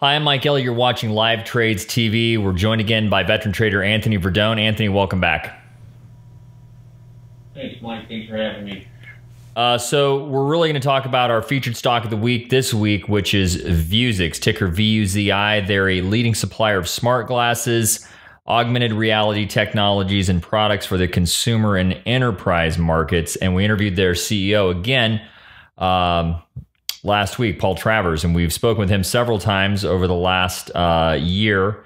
Hi, I'm Mike Elliott. You're watching Live Trades TV. We're joined again by veteran trader Anthony Verdone. Anthony, welcome back. Thanks, Mike. Thanks for having me. Uh, so we're really going to talk about our featured stock of the week this week, which is Vuzix, ticker VUZI. They're a leading supplier of smart glasses, augmented reality technologies, and products for the consumer and enterprise markets. And we interviewed their CEO again. Um, last week, Paul Travers, and we've spoken with him several times over the last uh, year.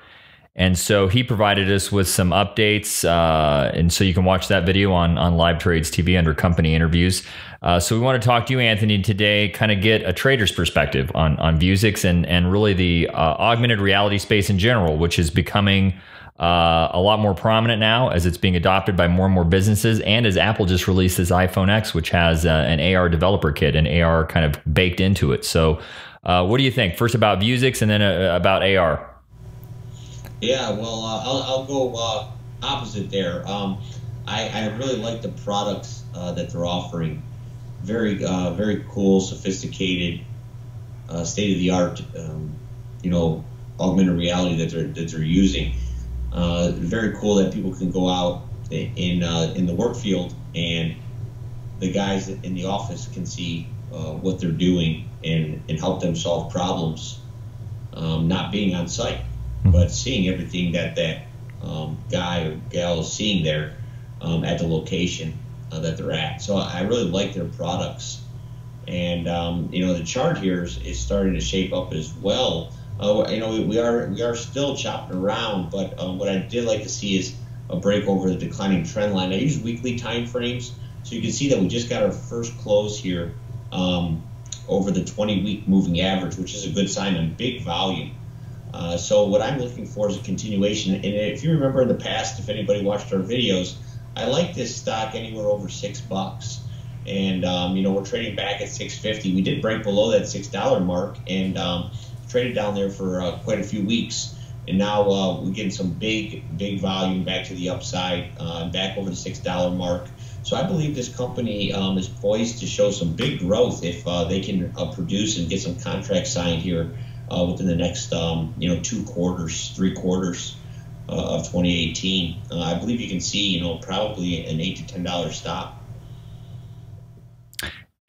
And so he provided us with some updates. Uh, and so you can watch that video on, on Live Trades TV under company interviews. Uh, so we want to talk to you, Anthony, today, kind of get a trader's perspective on, on Vuzix and, and really the uh, augmented reality space in general, which is becoming uh, a lot more prominent now as it's being adopted by more and more businesses, and as Apple just released this iPhone X, which has uh, an AR developer kit and AR kind of baked into it. So, uh, what do you think? First about Vuzix, and then uh, about AR. Yeah, well, uh, I'll, I'll, go opposite there. Um, I, I, really like the products that they're offering. Very, very cool, sophisticated, state of the art. Um, you know, augmented reality that they're that they're using uh, very cool that people can go out in uh, in the work field and the guys in the office can see uh, what they're doing and, and help them solve problems, um, not being on site, mm-hmm. but seeing everything that that um, guy or gal is seeing there um, at the location uh, that they're at. So I really like their products. And, um, you know, the chart here is, is starting to shape up as well uh, you know, we, are we are still chopping around, but um, what I did like to see is a break over the declining trend line. I use weekly time frames, so you can see that we just got our first close here um, over the 20-week moving average, which is a good sign on big volume. Uh, so what I'm looking for is a continuation. And if you remember in the past, if anybody watched our videos, I like this stock anywhere over six bucks. And um, you know we're trading back at 650. We did break below that six dollar mark, and um, traded down there for uh, quite a few weeks. And now uh, we're getting some big, big volume back to the upside, uh, back over the $6 mark. So I believe this company um, is poised to show some big growth if uh, they can uh, produce and get some contracts signed here uh, within the next, um, you know, two quarters, three quarters of 2018. I believe you can see, you know, probably an eight to ten dollar stock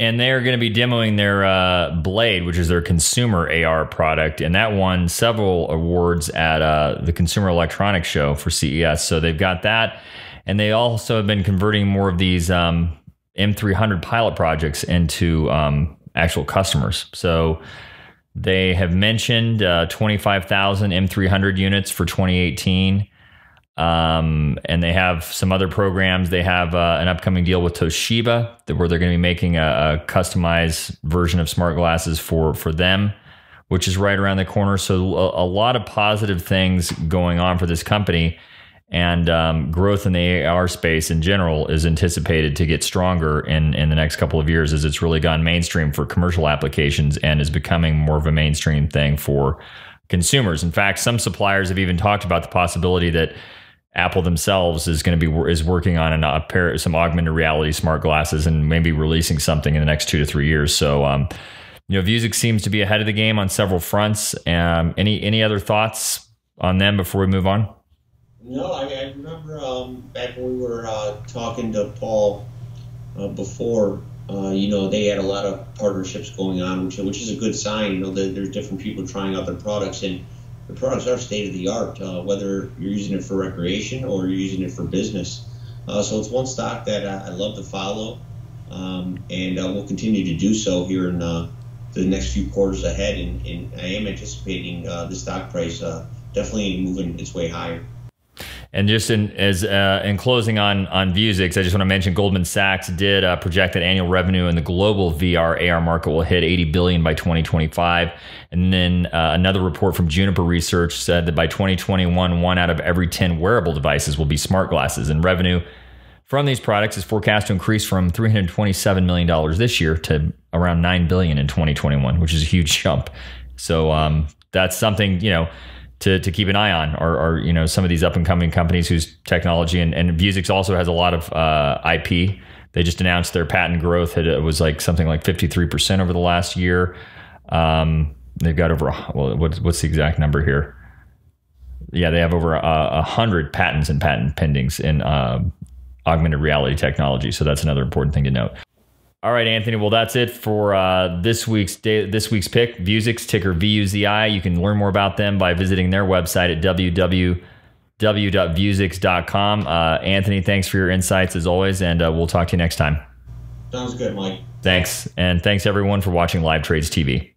and they're going to be demoing their uh, Blade, which is their consumer AR product, and that won several awards at uh, the Consumer Electronics Show for CES. So they've got that, and they also have been converting more of these um, M300 pilot projects into um, actual customers. So they have mentioned uh, 25,000 M300 units for 2018. Um, and they have some other programs. They have uh, an upcoming deal with Toshiba where they're going to be making a, a, customized version of smart glasses for for them, which is right around the corner. So a, a lot of positive things going on for this company, and um, growth in the AR space in general is anticipated to get stronger in in the next couple of years as it's really gone mainstream for commercial applications and is becoming more of a mainstream thing for consumers. In fact, some suppliers have even talked about the possibility that Apple themselves is going to be is working on an, a pair some augmented reality smart glasses and maybe releasing something in the next two to three years. So, um, you know, Vuzix seems to be ahead of the game on several fronts. Um, any any other thoughts on them before we move on? No, I, I remember um, back when we were uh, talking to Paul uh, before. Uh, you know, they had a lot of partnerships going on, which which is a good sign. You know, that there's different people trying out their products and the products are state of the art, uh, whether you're using it for recreation or you're using it for business. Uh, so it's one stock that I, I love to follow, um, and uh, we'll continue to do so here in uh, the next few quarters ahead. And, and I am anticipating uh, the stock price uh, definitely moving its way higher. And just in as uh, in closing on on Vuzix, I just want to mention Goldman Sachs did uh, project that annual revenue in the global VR AR market will hit 80 billion by 2025. And then uh, another report from Juniper Research said that by 2021, one out of every 10 wearable devices will be smart glasses, and revenue from these products is forecast to increase from 327 million dollars this year to around 9 billion in 2021, which is a huge jump. So um, that's something you know to, to keep an eye on are, are you know some of these up and coming companies whose technology and, and Vuzix also has a lot of uh, IP. They just announced their patent growth had, it was like something like 53% over the last year. Um, they've got over well, what's what's the exact number here? Yeah, they have over a, hundred patents and patent pendings in uh, augmented reality technology. So that's another important thing to note. All right, Anthony. Well, that's it for uh, this week's day, this week's pick. Vuzix ticker VUZI. You can learn more about them by visiting their website at www.vuzix.com. Uh, Anthony, thanks for your insights as always, and uh, we'll talk to you next time. Sounds good, Mike. Thanks, and thanks everyone for watching Live Trades TV.